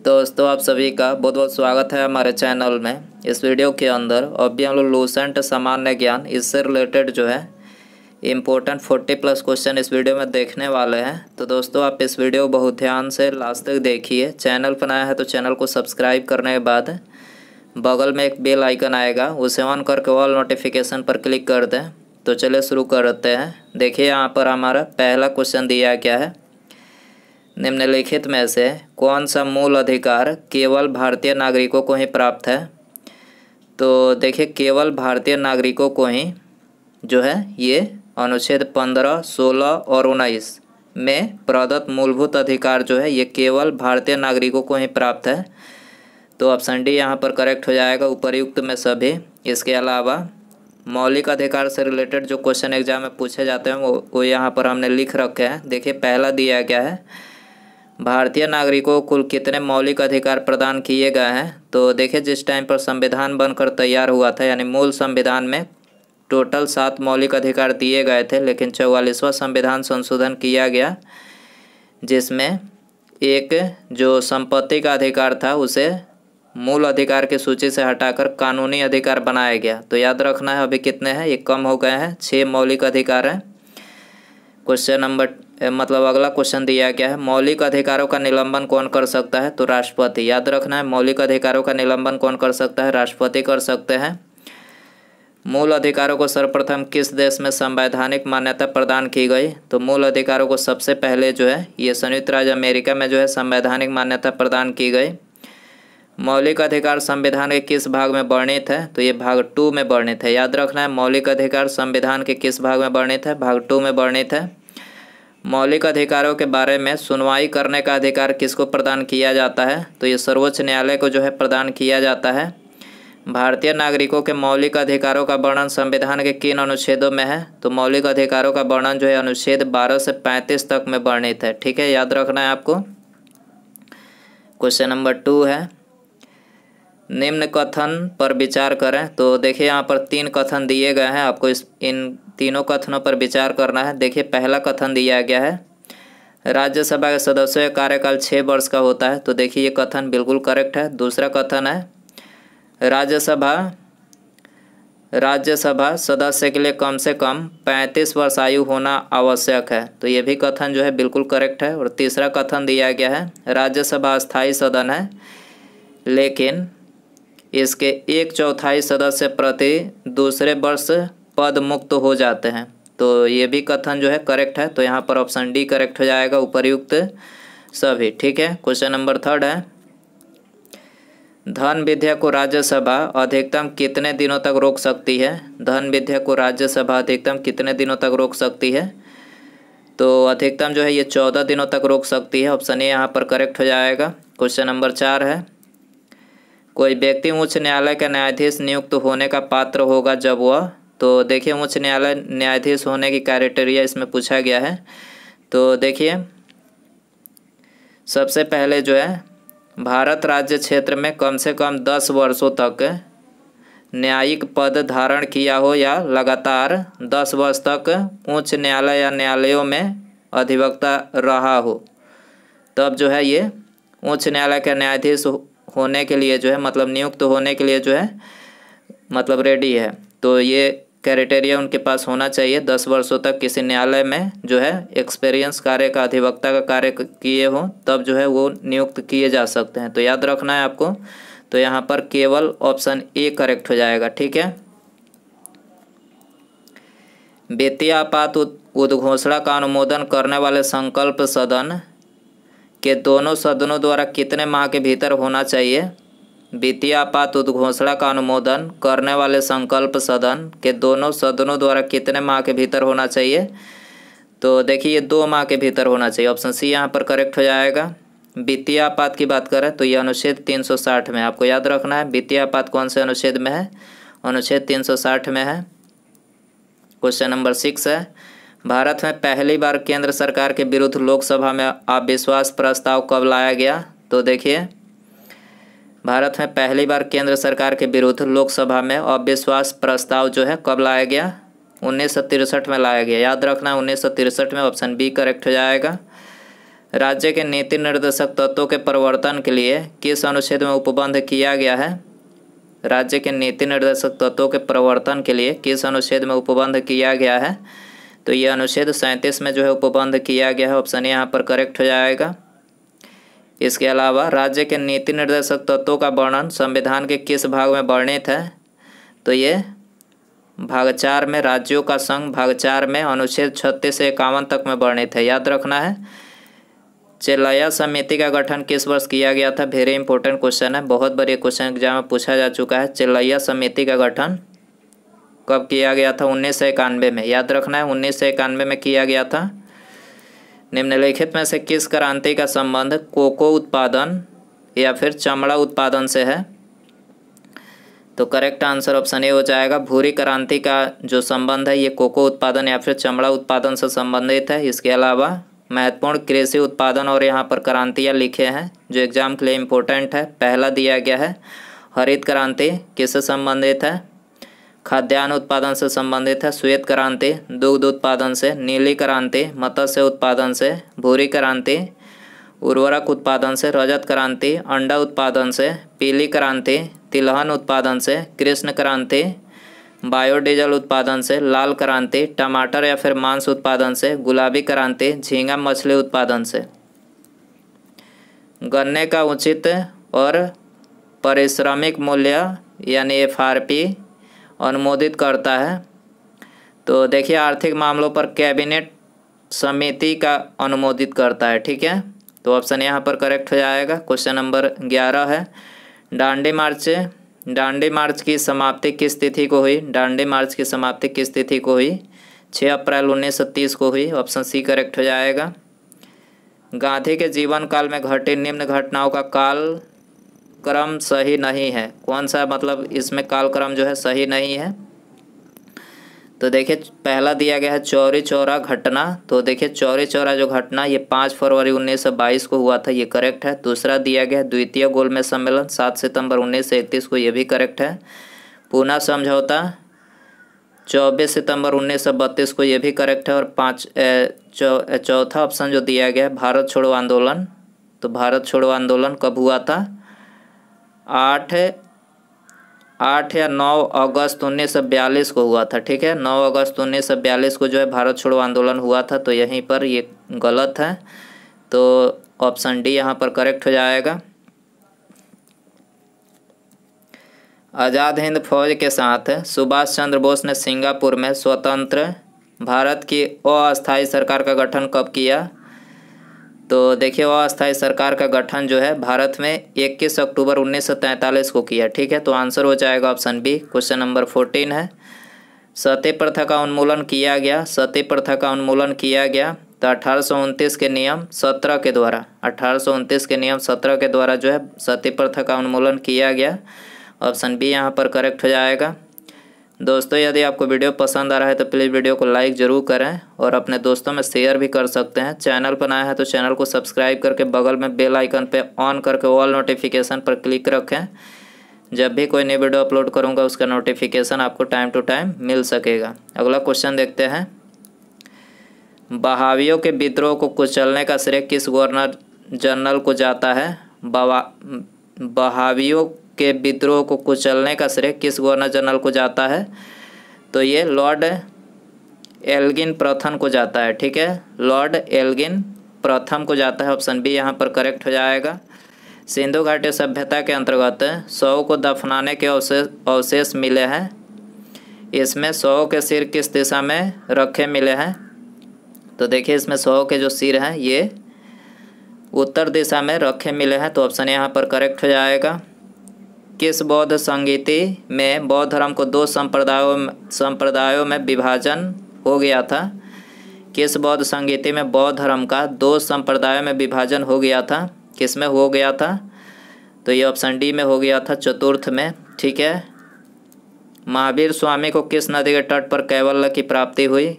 दोस्तों, आप सभी का बहुत बहुत स्वागत है हमारे चैनल में। इस वीडियो के अंदर अभी हम लोग लूसेंट सामान्य ज्ञान, इससे रिलेटेड जो है इम्पोर्टेंट फोर्टी प्लस क्वेश्चन इस वीडियो में देखने वाले हैं। तो दोस्तों, आप इस वीडियो बहुत ध्यान से लास्ट तक देखिए। चैनल पर है तो चैनल को सब्सक्राइब करने के बाद बगल में एक बेल आइकन आएगा, उसे ऑन करके ऑल नोटिफिकेशन पर क्लिक कर दें। तो चलिए शुरू करते हैं। देखिए, यहाँ पर हमारा पहला क्वेश्चन दिया क्या है। निम्नलिखित में से कौन सा मूल अधिकार केवल भारतीय नागरिकों को ही प्राप्त है? तो देखिए, केवल भारतीय नागरिकों को ही जो है ये अनुच्छेद पंद्रह, सोलह और उन्नीस में प्रदत्त मूलभूत अधिकार जो है ये केवल भारतीय नागरिकों को ही प्राप्त है। तो ऑप्शन डी यहाँ पर करेक्ट हो जाएगा उपरयुक्त में सभी। इसके अलावा मौलिक अधिकार से रिलेटेड जो क्वेश्चन एग्ज़ाम में पूछे जाते हैं वो वो यहाँ पर हमने लिख रखे हैं। देखिए, पहला दिया गया है भारतीय नागरिकों को कुल कितने मौलिक अधिकार प्रदान किए गए हैं? तो देखिए, जिस टाइम पर संविधान बनकर तैयार हुआ था, यानी मूल संविधान में टोटल सात मौलिक अधिकार दिए गए थे, लेकिन चौवालीसवां संविधान संशोधन किया गया, जिसमें एक जो संपत्ति का अधिकार था, उसे मूल अधिकार की सूची से हटाकर कानूनी अधिकार बनाया गया। तो याद रखना है, अभी कितने हैं? ये कम हो गए हैं छः मौलिक अधिकार हैं। क्वेश्चन नंबर मतलब अगला क्वेश्चन दिया गया है, मौलिक अधिकारों का निलंबन कौन कर सकता है? तो राष्ट्रपति। याद रखना है, मौलिक अधिकारों का निलंबन कौन कर सकता है? राष्ट्रपति कर सकते हैं। मूल अधिकारों को सर्वप्रथम किस देश में संवैधानिक मान्यता प्रदान की गई? तो मूल अधिकारों को सबसे पहले जो है, ये संयुक्त राज्य अमेरिका में जो है, संवैधानिक मान्यता प्रदान की गई। मौलिक अधिकार संविधान के किस भाग में वर्णित है? तो ये भाग टू में वर्णित है। याद रखना है, मौलिक अधिकार संविधान के किस भाग में वर्णित है? भाग टू में वर्णित है। मौलिक अधिकारों के बारे में सुनवाई करने का अधिकार किसको प्रदान किया जाता है? तो ये सर्वोच्च न्यायालय को जो है प्रदान किया जाता है। भारतीय नागरिकों के मौलिक अधिकारों का वर्णन संविधान के किन अनुच्छेदों में है। तो मौलिक अधिकारों का वर्णन जो है अनुच्छेद 12 से 35 तक में वर्णित है। ठीक है, याद रखना है आपको। क्वेश्चन नंबर टू है। निम्न कथन पर विचार करें। तो देखिए, यहाँ पर तीन कथन दिए गए हैं। आपको इस, इन तीनों कथनों पर विचार करना है। देखिए, पहला कथन दिया गया है, राज्यसभा के सदस्यों का कार्यकाल छः वर्ष का होता है। तो देखिए, ये कथन बिल्कुल करेक्ट है। दूसरा कथन है, राज्यसभा राज्यसभा सदस्य के लिए कम से कम पैंतीस वर्ष आयु होना आवश्यक है। तो ये भी कथन जो है बिल्कुल करेक्ट है। और तीसरा कथन दिया गया है, राज्यसभा स्थायी सदन है, लेकिन इसके एक चौथाई सदस्य प्रति दूसरे वर्ष पद मुक्त हो जाते हैं। तो ये भी कथन जो है करेक्ट है। तो यहाँ पर ऑप्शन डी करेक्ट हो जाएगा, उपरयुक्त सभी, ठीक है? क्वेश्चन नंबर थर्ड है। धन विद्या को राज्यसभा अधिकतम कितने दिनों तक रोक सकती है? धन विधेयक को राज्यसभा अधिकतम कितने दिनों तक रोक सकती है? तो अधिकतम जो है ये चौदह दिनों तक रोक सकती है। ऑप्शन ए यहाँ पर करेक्ट हो जाएगा। क्वेश्चन नंबर चार है। कोई व्यक्ति उच्च न्यायालय का न्यायाधीश नियुक्त होने का पात्र होगा जब वह तो देखिए उच्च न्यायालय न्यायाधीश होने की क्राइटेरिया इसमें पूछा गया है। तो देखिए, सबसे पहले जो है, भारत राज्य क्षेत्र में कम से कम दस वर्षों तक न्यायिक पद धारण किया हो या लगातार दस वर्ष तक उच्च न्यायालय या न्यायालयों में अधिवक्ता रहा हो, तब जो है ये उच्च न्यायालय का न्यायाधीश होने के लिए जो है मतलब नियुक्त होने के लिए जो है मतलब रेडी है। तो ये क्राइटेरिया उनके पास होना चाहिए। दस वर्षों तक किसी न्यायालय में जो है एक्सपीरियंस कार्य का, अधिवक्ता का कार्य किए हों, तब जो है वो नियुक्त किए जा सकते हैं। तो याद रखना है आपको। तो यहाँ पर केवल ऑप्शन ए करेक्ट हो जाएगा, ठीक है? वित्तीय आपात उद्घोषणा का अनुमोदन करने वाले संकल्प सदन के दोनों सदनों द्वारा कितने माह के भीतर होना चाहिए? वित्तीय आपात उद्घोषणा का अनुमोदन, करने वाले संकल्प सदन, के दोनों सदनों द्वारा कितने माह के भीतर होना चाहिए? तो देखिए, ये दो माह के भीतर होना चाहिए। ऑप्शन सी यहाँ पर करेक्ट हो जाएगा। वित्तीय आपात की बात करें तो ये अनुच्छेद 360 में आपको याद रखना है, वित्तीय आपात कौन से अनुच्छेद में है? अनुच्छेद 360 में है। क्वेश्चन नंबर सिक्स है। भारत में पहली बार केंद्र सरकार के विरुद्ध लोकसभा में अविश्वास प्रस्ताव कब लाया गया? तो देखिए, भारत में पहली बार केंद्र सरकार के विरुद्ध लोकसभा में अविश्वास प्रस्ताव जो है कब लाया गया? उन्नीस में लाया गया। याद रखना, उन्नीस में ऑप्शन बी करेक्ट हो जाएगा। राज्य के नीति निर्देशक तत्वों के परिवर्तन के लिए किस अनुच्छेद में उपबंध किया गया है? राज्य के नीति निर्देशक तत्वों के परिवर्तन के लिए किस अनुच्छेद में उपबंध किया गया है? तो ये अनुच्छेद सैंतीस में जो है उपबंध किया गया है ऑप्शन यहाँ पर करेक्ट हो जाएगा। इसके अलावा राज्य के नीति निर्देशक तत्वों का वर्णन संविधान के किस भाग में वर्णित है? तो ये भाग चार में राज्यों का संघ, भाग चार में अनुच्छेद छत्तीस से इक्यावन तक में वर्णित है। याद रखना है चेलैया समिति का गठन किस वर्ष किया गया था? वेरी इंपॉर्टेंट क्वेश्चन है, बहुत बड़ी क्वेश्चन एग्ज़ाम में पूछा जा चुका है चेलैया समिति का गठन कब किया गया था? उन्नीस सौ इक्यानवे में। याद रखना है, उन्नीस सौ इक्यानवे में किया गया था। निम्नलिखित में से किस क्रांति का संबंध कोको उत्पादन या फिर चमड़ा उत्पादन से है? तो करेक्ट आंसर ऑप्शन ए हो जाएगा। भूरी क्रांति का जो संबंध है, ये कोको उत्पादन या फिर चमड़ा उत्पादन से संबंधित है। इसके अलावा महत्वपूर्ण कृषि उत्पादन और यहाँ पर क्रांतियाँ लिखे हैं, जो एग्ज़ाम के लिए इम्पोर्टेंट है। पहला दिया गया है, हरित क्रांति किससे संबंधित है? खाद्यान्न उत्पादन से संबंधित है। श्वेत क्रांति, दुग्ध उत्पादन से, नीली क्रांति, मत्स्य उत्पादन से, भूरी क्रांति, उर्वरक उत्पादन से, रजत क्रांति, अंडा उत्पादन से, पीली क्रांति, तिलहन उत्पादन से, कृष्ण क्रांति, बायोडीजल उत्पादन से, लाल क्रांति, टमाटर या फिर मांस उत्पादन से, गुलाबी क्रांति, झींगा मछली उत्पादन से। गन्ने का उचित और पारिश्रमिक मूल्य यानी एफ़ अनुमोदित करता है। तो देखिए, आर्थिक मामलों पर कैबिनेट समिति का अनुमोदित करता है, ठीक है? तो ऑप्शन यहाँ पर करेक्ट हो जाएगा। क्वेश्चन नंबर ग्यारह है, डांडी मार्च डांडी मार्च की समाप्ति किस तिथि को हुई? डांडी मार्च की समाप्ति किस तिथि को हुई? छः अप्रैल उन्नीस सौ तीस को हुई। ऑप्शन सी करेक्ट हो जाएगा। गांधी के जीवन काल में घटे निम्न घटनाओं का काल क्रम सही नहीं है। कौन सा मतलब इसमें काल क्रम जो है सही नहीं है? तो देखिए, पहला दिया गया है चौरी चौरा घटना। तो देखिए, चौरी चौरा जो घटना, ये पाँच फरवरी उन्नीस सौ बाईस को हुआ था, ये करेक्ट है। दूसरा दिया गया है द्वितीय गोलमेज सम्मेलन, सात सितंबर उन्नीस सौ इकतीस को, ये भी करेक्ट है। पूना समझौता, चौबीस सितंबर उन्नीस सौ बत्तीस को, ये भी करेक्ट है। और पाँच चौथा ऑप्शन जो दिया गया है, भारत छोड़ो आंदोलन। तो भारत छोड़ो आंदोलन कब हुआ था? आठ आठ या नौ अगस्त उन्नीस सौ बयालीस को हुआ था, ठीक है? नौ अगस्त उन्नीस सौ बयालीस को जो है भारत छोड़ो आंदोलन हुआ था तो यहीं पर ये गलत है। तो ऑप्शन डी यहाँ पर करेक्ट हो जाएगा। आज़ाद हिंद फौज के साथ सुभाष चंद्र बोस ने सिंगापुर में स्वतंत्र, भारत की अस्थायी सरकार का गठन कब किया? तो देखिए, अस्थायी सरकार का गठन जो है भारत में 21 अक्टूबर 1943 को किया, ठीक है? तो आंसर हो जाएगा option B, question number fourteen है। सती प्रथा का उन्मूलन किया गया, सती प्रथा का उन्मूलन किया गया तो अठारह सौ उनतीस के नियम सत्रह के द्वारा, अठारह सौ उनतीस के नियम सत्रह के द्वारा जो है सती प्रथा का उन्मूलन किया गया। ऑप्शन बी यहाँ पर करेक्ट हो जाएगा। दोस्तों, यदि आपको वीडियो पसंद आ रहा है तो प्लीज़ वीडियो को लाइक ज़रूर करें और अपने दोस्तों में शेयर भी कर सकते हैं। चैनल पर नया है तो चैनल को सब्सक्राइब करके बगल में बेल आइकन पे ऑन करके ऑल नोटिफिकेशन पर क्लिक रखें। जब भी कोई नई वीडियो अपलोड करूँगा, उसका नोटिफिकेशन आपको टाइम टू टाइम मिल सकेगा। अगला क्वेश्चन देखते हैं। बहावियों के विद्रोह को कुचलने का श्रेय किस गवर्नर जनरल को जाता है? बहावियों के विद्रोह को कुचलने का श्रेय किस गवर्नर जनरल को जाता है? तो ये लॉर्ड एल्गिन प्रथम को जाता है, ठीक है? लॉर्ड एल्गिन प्रथम को जाता है, ऑप्शन बी यहाँ पर करेक्ट हो जाएगा। सिंधु घाटी सभ्यता के अंतर्गत सौ को दफनाने के अवशेष अवशेष मिले हैं। इसमें सौ के सिर किस दिशा में रखे मिले हैं? तो देखिए, इसमें सौ के जो सिर हैं, ये उत्तर दिशा में रखे मिले हैं तो ऑप्शन यहाँ पर करेक्ट हो जाएगा। किस बौद्ध संगीति में बौद्ध धर्म को दो संप्रदायों संप्रदायों में विभाजन हो गया था? किस बौद्ध संगीति में बौद्ध धर्म का दो संप्रदायों में विभाजन हो गया था? किसमें हो गया था? तो ये ऑप्शन डी में हो गया था, चतुर्थ में। ठीक है? महावीर स्वामी को किस नदी के तट पर कैवल्य की प्राप्ति हुई?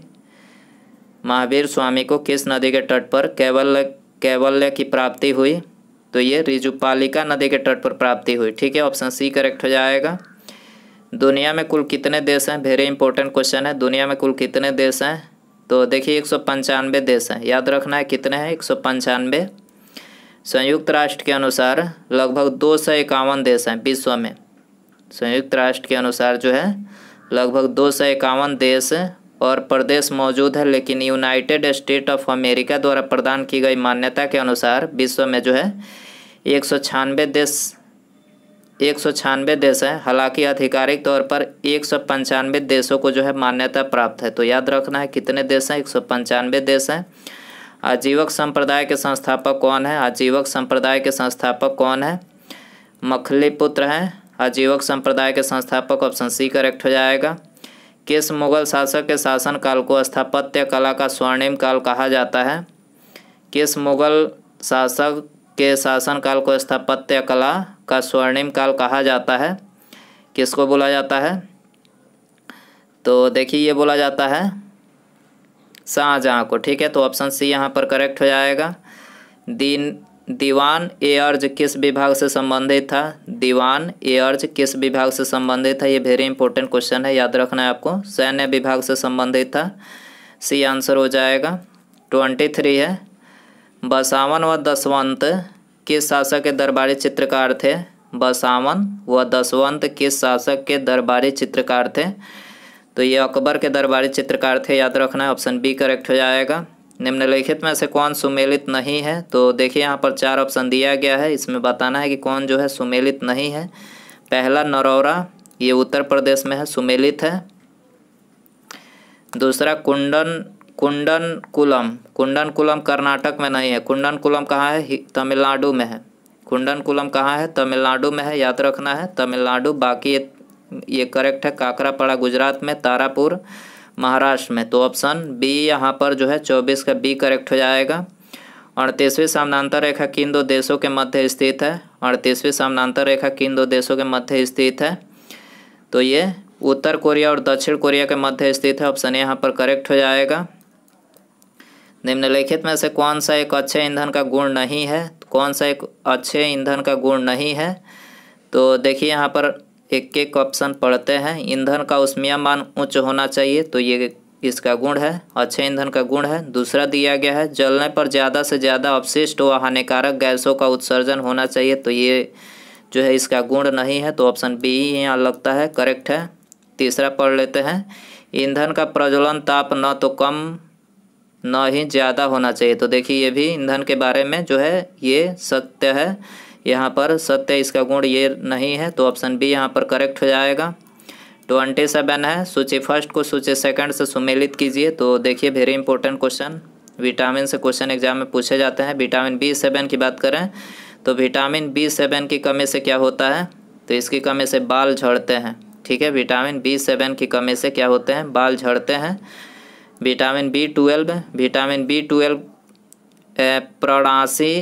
महावीर स्वामी को किस नदी के तट पर कैवल्य कैवल्य की प्राप्ति हुई? तो ये रिजुपालिका नदी के तट पर प्राप्ति हुई। ठीक है ऑप्शन सी करेक्ट हो जाएगा। दुनिया में कुल कितने देश हैं? वेरी इंपॉर्टेंट क्वेश्चन है। दुनिया में कुल कितने देश हैं? तो देखिए, एक सौ पंचानवे देश हैं। याद रखना है, कितने हैं? एक सौ पंचानवे। संयुक्त राष्ट्र के अनुसार लगभग दो सौ इक्यावन देश हैं विश्व में। संयुक्त राष्ट्र के अनुसार जो है, लगभग दो सौ इक्यावन देश और प्रदेश मौजूद है, लेकिन यूनाइटेड स्टेट ऑफ़ अमेरिका द्वारा प्रदान की गई मान्यता के अनुसार विश्व में जो है एक सौ छियानवे देश, एक सौ छियानवे देश हैं। हालाँकि आधिकारिक तौर पर एक सौ पंचानवे देशों को जो है मान्यता प्राप्त है। तो याद रखना है, कितने देश हैं? एक सौ पंचानवे देश हैं। आजीवक संप्रदाय के संस्थापक कौन है? आजीवक संप्रदाय के संस्थापक कौन है? मखली पुत्र हैं। आजीवक संप्रदाय के संस्थापक ऑप्शन सी करेक्ट हो जाएगा। किस मुगल शासक के शासन काल को स्थापत्य कला का स्वर्णिम काल कहा जाता है? किस मुगल शासक के शासन काल को स्थापत्य कला का स्वर्णिम काल कहा जाता है। किसको बोला जाता है? तो देखिए, ये बोला जाता है शाहजहाँ को। ठीक है तो ऑप्शन सी यहाँ पर करेक्ट हो जाएगा। दीन, दीवान ए अर्ज़ किस विभाग से संबंधित था? दीवान ए अर्ज़ किस विभाग से संबंधित था? ये वेरी इंपॉर्टेंट क्वेश्चन है, याद रखना है आपको। सैन्य विभाग से संबंधित था। सी आंसर हो जाएगा। ट्वेंटी थ्री है। बसावन व दसवंत किस शासक के दरबारी चित्रकार थे? बसावन व दसवंत किस शासक के दरबारी चित्रकार थे? तो ये अकबर के दरबारी चित्रकार थे, याद रखना है ऑप्शन बी करेक्ट हो जाएगा। निम्नलिखित में से कौन सुमेलित नहीं है? तो देखिए, यहाँ पर चार ऑप्शन दिया गया है। इसमें बताना है कि कौन जो है सुमेलित नहीं है। पहला, नरौरा, ये उत्तर प्रदेश में है, सुमेलित है। दूसरा, कुंडन कुंडन कुलम कुंडन कुलम कर्नाटक में नहीं है। कुंडन कुलम कहाँ है? तमिलनाडु में है। कुंडन कुलम कहाँ है? तमिलनाडु में है। याद रखना है तमिलनाडु बाकी ये, ये करेक्ट है। काकरापाड़ा गुजरात में तारापुर महाराष्ट्र में। तो ऑप्शन बी यहाँ पर जो है चौबीस का बी करेक्ट हो जाएगा। अड़तीसवीं समानांतर रेखा किन दो देशों के मध्य स्थित है? अड़तीसवीं समानांतर रेखा किन दो देशों के मध्य स्थित है? तो ये उत्तर कोरिया और दक्षिण कोरिया के मध्य स्थित है। ऑप्शन यहाँ पर करेक्ट हो जाएगा। निम्नलिखित में से कौन सा एक अच्छे ईंधन का गुण नहीं है? कौन सा एक अच्छे ईंधन का गुण नहीं है? तो देखिए यहाँ पर एक एक ऑप्शन पढ़ते हैं। ईंधन का उष्मीय मान उच्च होना चाहिए तो ये इसका गुण है, अच्छे ईंधन का गुण है। दूसरा दिया गया है, जलने पर ज़्यादा से ज़्यादा अपशिष्ट व हानिकारक गैसों का उत्सर्जन होना चाहिए तो ये जो है इसका गुण नहीं है तो ऑप्शन बी ही यहाँ लगता है, करेक्ट है। तीसरा पढ़ लेते हैं। ईंधन का प्रज्वलन ताप न तो कम न ही ज़्यादा होना चाहिए। तो देखिए, ये भी ईंधन के बारे में जो है, ये सत्य है। यहाँ पर सत्य इसका गुण ये नहीं है तो ऑप्शन बी यहाँ पर करेक्ट हो जाएगा। ट्वेंटी सेवन है, सूची फ़र्स्ट को सूची सेकंड से सुमेलित कीजिए। तो देखिए वेरी इंपॉर्टेंट क्वेश्चन विटामिन से क्वेश्चन एग्ज़ाम में पूछे जाते हैं। विटामिन बी सेवन की बात करें तो विटामिन बी सेवन की कमी से क्या होता है? तो इसकी कमी से बाल झड़ते हैं। ठीक है विटामिन बी सेवन की कमी से क्या होते हैं? बाल झड़ते हैं। Vitamin B twelve vitamin B twelve प्रणासी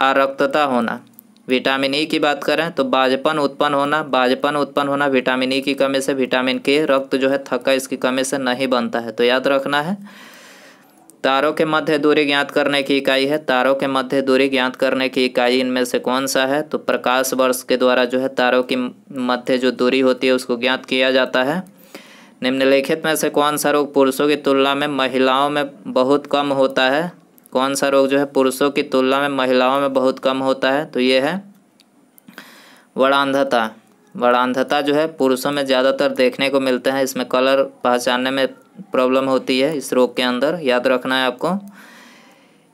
आरक्तता होना। विटामिन ई e की बात करें तो बाजपन उत्पन्न होना, बाजपन उत्पन्न होना विटामिन ई e की कमी से विटामिन के रक्त जो है थका, इसकी कमी से नहीं बनता है। तो याद रखना है, तारों के मध्य दूरी ज्ञात करने की इकाई है। तारों के मध्य दूरी ज्ञात करने की इकाई इनमें से कौन सा है? तो प्रकाश वर्ष के द्वारा जो है तारों की मध्य जो दूरी होती है, उसको ज्ञात किया जाता है। निम्नलिखित में से कौन सा रोग पुरुषों की तुलना में महिलाओं में बहुत कम होता है? कौन सा रोग जो है पुरुषों की तुलना में महिलाओं में बहुत कम होता है? तो ये है वड़ांधता वड़ांधता जो है पुरुषों में ज़्यादातर देखने को मिलते हैं। इसमें कलर पहचानने में प्रॉब्लम होती है इस रोग के अंदर। याद रखना है आपको।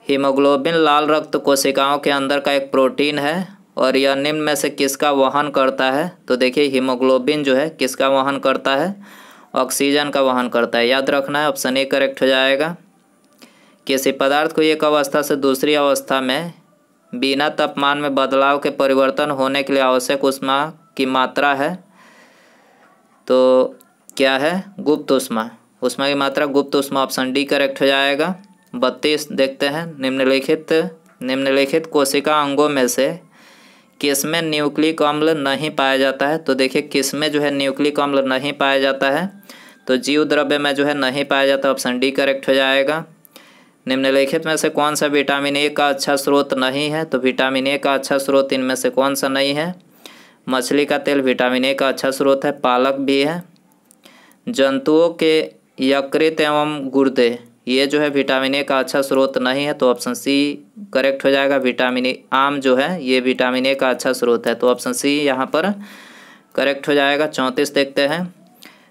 हीमोग्लोबिन, लाल रक्त कोशिकाओं के अंदर का एक प्रोटीन है और यह निम्न में से किसका वहन करता है? तो देखिए, हीमोग्लोबिन जो है किसका वहन करता है? ऑक्सीजन का वहन करता है। याद रखना है, ऑप्शन ए करेक्ट हो जाएगा। किसी पदार्थ को एक अवस्था से दूसरी अवस्था में बिना तापमान में बदलाव के परिवर्तन होने के लिए आवश्यक उष्मा की मात्रा है। तो क्या है? गुप्त उष्मा। उष्मा की मात्रा, गुप्त उष्मा, ऑप्शन डी करेक्ट हो जाएगा। बत्तीस देखते हैं, निम्नलिखित निम्नलिखित कोशिका अंगों में से किसमें न्यूक्लिक अम्ल नहीं पाया जाता है? तो देखिए किसमें जो है न्यूक्लिक अम्ल नहीं पाया जाता है? तो जीव द्रव्य में जो है नहीं पाया जाता, ऑप्शन डी करेक्ट हो जाएगा। निम्नलिखित में से कौन सा विटामिन ए का अच्छा स्रोत नहीं है? तो विटामिन ए का अच्छा स्रोत इनमें से कौन सा नहीं है? मछली का तेल विटामिन ए का अच्छा स्रोत है, पालक भी है। जंतुओं के यकृत एवं गुर्दे। ये जो है विटामिन ए का अच्छा स्रोत नहीं है तो ऑप्शन सी करेक्ट हो जाएगा। विटामिन ए आम जो है, ये विटामिन ए का अच्छा स्रोत है तो ऑप्शन सी यहाँ पर करेक्ट हो जाएगा। चौंतीस देखते हैं।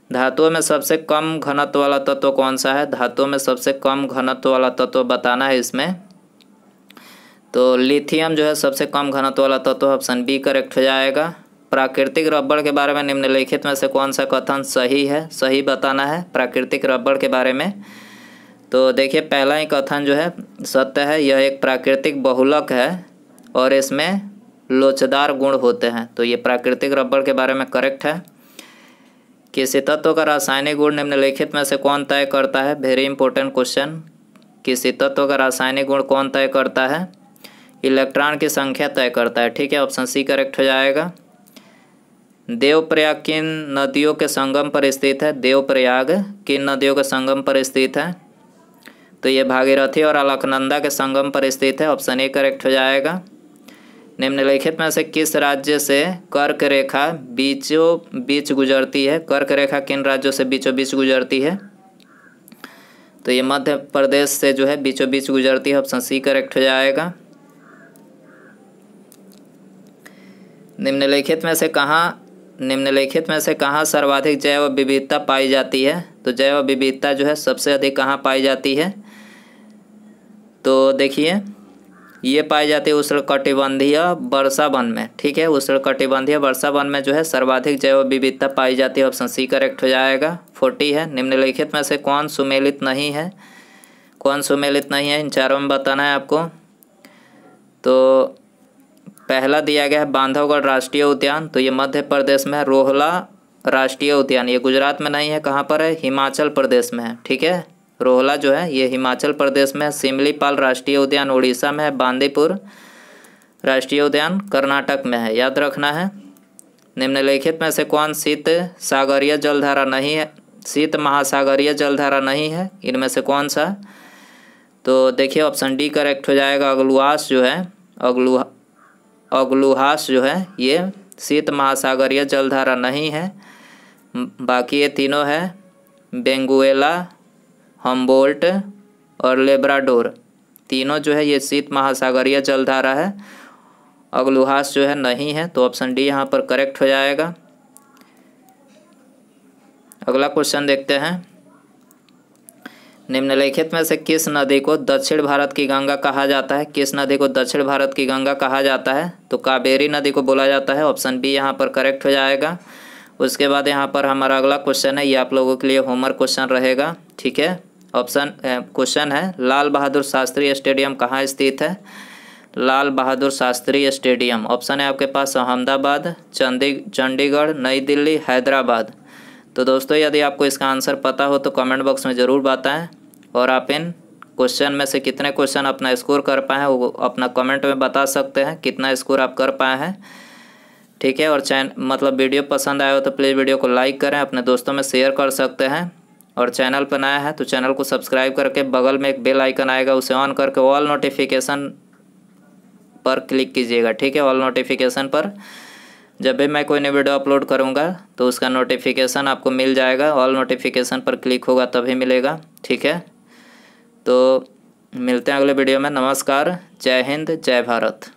धातुओं में सबसे कम घनत्व वाला तत्व कौन सा है? धातुओं में सबसे कम घनत्व वाला तत्व बताना है इसमें। तो लिथियम जो है, सबसे कम घनत्व वाला तत्व ऑप्शन बी करेक्ट हो जाएगा। प्राकृतिक रबड़ के बारे में निम्नलिखित में से कौन सा कथन सही है? सही बताना है। प्राकृतिक रबड़ के बारे में तो देखिए, पहला ही कथन जो है, सत्य है, यह एक प्राकृतिक बहुलक है और इसमें लोचदार गुण होते हैं। तो ये प्राकृतिक रबड़ के बारे में करेक्ट है किसी तत्व का रासायनिक गुण निम्नलिखित में से कौन तय करता है? वेरी इंपॉर्टेंट क्वेश्चन किसी तत्व का रासायनिक गुण कौन तय करता है? इलेक्ट्रॉन की संख्या तय करता है। ठीक है ऑप्शन सी करेक्ट हो जाएगा। देवप्रयाग किन नदियों के संगम पर स्थित है? देवप्रयाग किन नदियों के संगम पर स्थित है? तो ये भागीरथी और अलकनंदा के संगम पर स्थित है। ऑप्शन ए करेक्ट हो जाएगा। निम्नलिखित में से किस राज्य से कर्क रेखा बीचों बीच गुजरती है? कर्क रेखा किन राज्यों से बीचों बीच गुजरती है? तो ये मध्य प्रदेश से जो है बीचों बीच गुजरती है। ऑप्शन सी करेक्ट हो जाएगा। निम्नलिखित में से कहाँ, निम्नलिखित में से कहाँ सर्वाधिक जैव विविधता पाई जाती है? तो जैव विविधता जो है सबसे अधिक कहाँ पाई जाती है? तो देखिए, ये पाई जाती है उष्ण कटिबंधीय वर्षा वन में, ठीक है? उष्ण कटिबंधीय वर्षा वन में जो है सर्वाधिक जैव विविधता पाई जाती है, ऑप्शन सी करेक्ट हो जाएगा। फोर्टी है। निम्नलिखित में से कौन सुमेलित नहीं है? कौन सुमेलित नहीं है? इन चारों में बताना है आपको। तो पहला दिया गया है बांधवगढ़ राष्ट्रीय उद्यान। तो ये मध्य प्रदेश में रोहला राष्ट्रीय उद्यान। ये गुजरात में नहीं है, कहाँ पर है? हिमाचल प्रदेश में है, ठीक है? रोहला जो है, ये हिमाचल प्रदेश में सिमलीपाल राष्ट्रीय उद्यान, उड़ीसा में है, बांदीपुर राष्ट्रीय उद्यान, कर्नाटक में है। याद रखना है, निम्नलिखित में से कौन शीत सागरीय जलधारा नहीं है? शीत महासागरीय जलधारा नहीं है, इनमें से कौन सा? तो देखिए ऑप्शन डी करेक्ट हो जाएगा, अगलुआस जो है अगलु अगलुहास जो है, ये शीत महासागरीय जलधारा नहीं है। बाकी ये तीनों है, बेंगुएला हम्बोल्ट और लेब्राडोर तीनों जो है ये शीत महासागरीय जलधारा है। अगलुहास जो है नहीं है तो ऑप्शन डी यहाँ पर करेक्ट हो जाएगा। अगला क्वेश्चन देखते हैं। निम्नलिखित में से किस नदी को दक्षिण भारत की गंगा कहा जाता है? किस नदी को दक्षिण भारत की गंगा कहा जाता है? तो कावेरी नदी को बोला जाता है। ऑप्शन बी यहाँ पर करेक्ट हो जाएगा। उसके बाद यहाँ पर हमारा अगला क्वेश्चन है। ये आप लोगों के लिए होमवर्क क्वेश्चन रहेगा। ठीक है? ऑप्शन क्वेश्चन है, लाल बहादुर शास्त्री स्टेडियम कहाँ स्थित है? लाल बहादुर शास्त्री स्टेडियम, ऑप्शन है आपके पास अहमदाबाद चंडी चंडीगढ़, नई दिल्ली, हैदराबाद। तो दोस्तों, यदि आपको इसका आंसर पता हो तो कमेंट बॉक्स में ज़रूर बताएँ, और आप इन क्वेश्चन में से कितने क्वेश्चन अपना स्कोर कर पाए हैं वो अपना कमेंट में बता सकते हैं, कितना स्कोर आप कर पाए हैं। ठीक है, और चैन मतलब वीडियो पसंद आया हो तो प्लीज़ वीडियो को लाइक करें, अपने दोस्तों में शेयर कर सकते हैं। और चैनल पर नया है तो चैनल को सब्सक्राइब करके बगल में एक बेल आइकन आएगा, उसे ऑन करके ऑल नोटिफिकेशन पर क्लिक कीजिएगा, ठीक है? ऑल नोटिफिकेशन पर। जब भी मैं कोई नई वीडियो अपलोड करूँगा तो उसका नोटिफिकेशन आपको मिल जाएगा, ऑल नोटिफिकेशन पर क्लिक होगा तभी मिलेगा, ठीक है? तो मिलते हैं अगले वीडियो में, नमस्कार, जय हिंद, जय भारत।